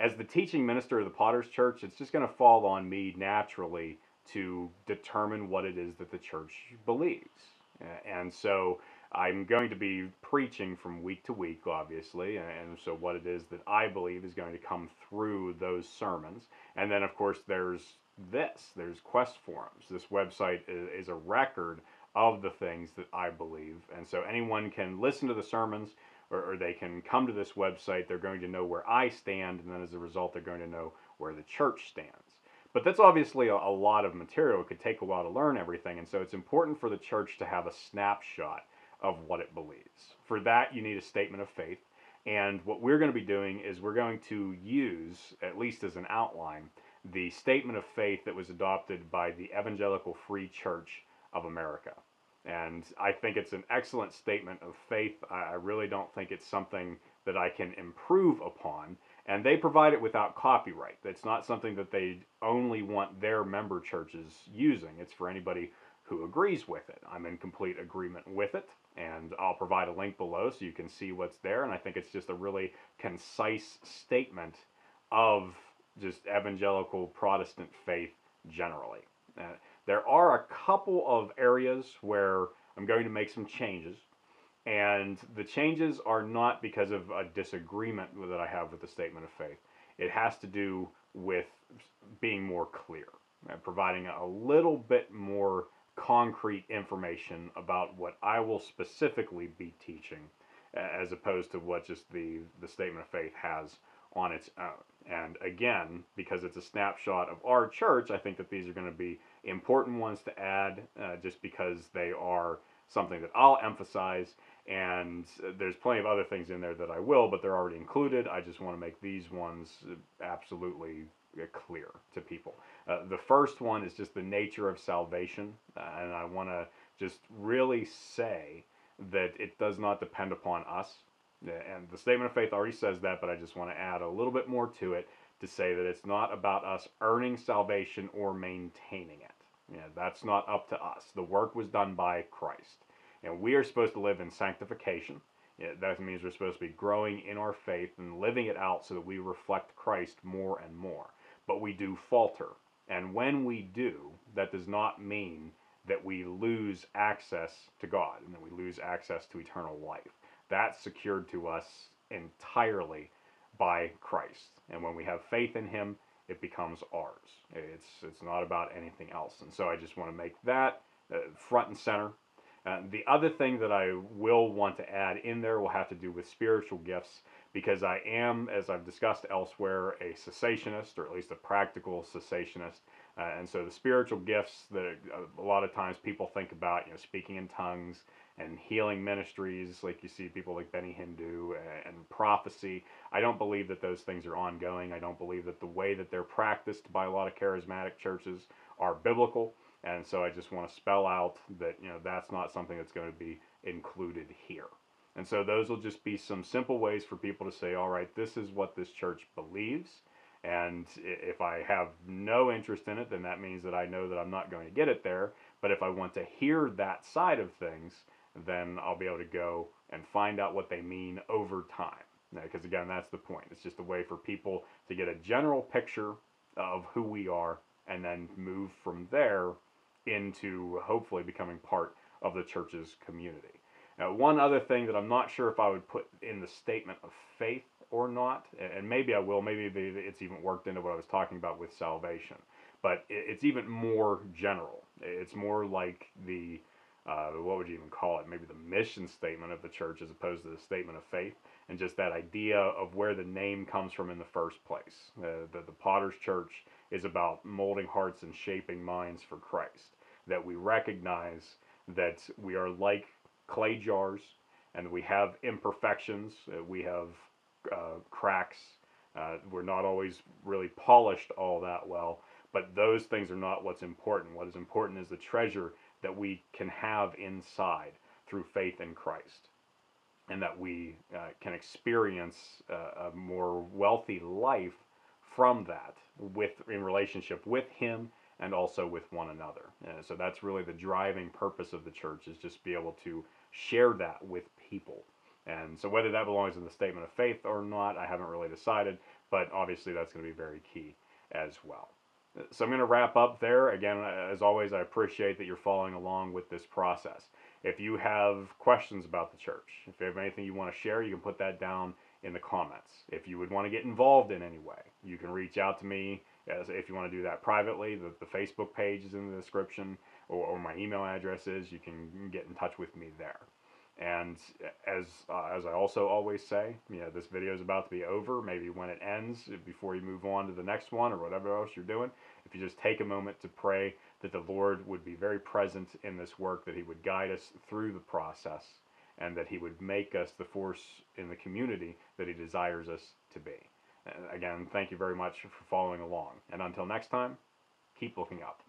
as the teaching minister of the Potter's Church, it's just going to fall on me naturally to determine what it is that the church believes. And so I'm going to be preaching from week to week, obviously, and so what it is that I believe is going to come through those sermons. And then, of course, there's this there's Quest Forums. This website is, a record of the things that I believe. And so anyone can listen to the sermons or, or, they can come to this website. They're going to know where I stand, and then as a result, they're going to know where the church stands. But that's obviously a, a lot of material. It could take a while to learn everything, and so it's important for the church to have a snapshot of what it believes. For that, you need a statement of faith. And what we're going to be doing is we're going to use, at least as an outline, the statement of faith that was adopted by the Evangelical Free Church of America. And I think it's an excellent statement of faith. I really don't think it's something that I can improve upon. And they provide it without copyright. It's not something that they only want their member churches using. It's for anybody who agrees with it. I'm in complete agreement with it. And I'll provide a link below so you can see what's there. And I think it's just a really concise statement of just evangelical Protestant faith generally. Uh, there are a couple of areas where I'm going to make some changes, and the changes are not because of a disagreement that I have with the statement of faith. It has to do with being more clear, uh, providing a little bit more concrete information about what I will specifically be teaching, as opposed to what just the, the statement of faith has on its own. And again, because it's a snapshot of our church, I think that these are going to be important ones to add uh, just because they are something that I'll emphasize. And there's plenty of other things in there that I will, but they're already included. I just want to make these ones absolutely uh, clear to people. Uh, the first one is just the nature of salvation. Uh, and I want to just really say that it does not depend upon us. And the statement of faith already says that, but I just want to add a little bit more to it to say that it's not about us earning salvation or maintaining it. Yeah, that's not up to us. The work was done by Christ. And we are supposed to live in sanctification. Yeah, that means we're supposed to be growing in our faith and living it out so that we reflect Christ more and more. But we do falter. And when we do, that does not mean that we lose access to God and that we lose access to eternal life. That's secured to us entirely by Christ. And when we have faith in Him, it becomes ours. It's, it's not about anything else. And so I just want to make that uh, front and center. Uh, the other thing that I will want to add in there will have to do with spiritual gifts because I am, as I've discussed elsewhere, a cessationist or at least a practical cessationist. Uh, and so the spiritual gifts that a lot of times people think about, you know, speaking in tongues and healing ministries, like you see people like Benny Hinn do, and prophecy. I don't believe that those things are ongoing. I don't believe that the way that they're practiced by a lot of charismatic churches are biblical. And so I just want to spell out that, you know, that's not something that's going to be included here. And so those will just be some simple ways for people to say, all right, this is what this church believes. And if I have no interest in it, then that means that I know that I'm not going to get it there. But if I want to hear that side of things, then I'll be able to go and find out what they mean over time. Because again, that's the point. It's just a way for people to get a general picture of who we are and then move from there into hopefully becoming part of the church's community. Now, one other thing that I'm not sure if I would put in the statement of faith or not, and maybe I will, maybe it's even worked into what I was talking about with salvation, but it's even more general. It's more like the, uh, what would you even call it? Maybe the mission statement of the church as opposed to the statement of faith, and just that idea of where the name comes from in the first place. Uh, the, the Potter's Church is about molding hearts and shaping minds for Christ. That we recognize that we are like clay jars and we have imperfections, uh, we have uh, cracks. Uh, we're not always really polished all that well, but those things are not what's important. What is important is the treasure that we can have inside through faith in Christ, and that we uh, can experience uh, a more wealthy life from that, with in relationship with Him and also with one another. Uh, so that's really the driving purpose of the church is just be able to share that with people. And so whether that belongs in the statement of faith or not, I haven't really decided. but obviously that's going to be very key as well. So I'm going to wrap up there. Again, as always, I appreciate that you're following along with this process. If you have questions about the church, if you have anything you want to share, you can put that down in the comments. If you would want to get involved in any way, you can reach out to me as if you want to do that privately. The, the Facebook page is in the description, or, or my email address is. You can get in touch with me there. And as uh, as I also always say, you know, this video is about to be over. Maybe when it ends, before you move on to the next one or whatever else you're doing, if you just take a moment to pray that the Lord would be very present in this work, that He would guide us through the process, and that He would make us the force in the community that He desires us to be. And again, thank you very much for following along. And until next time, keep looking up.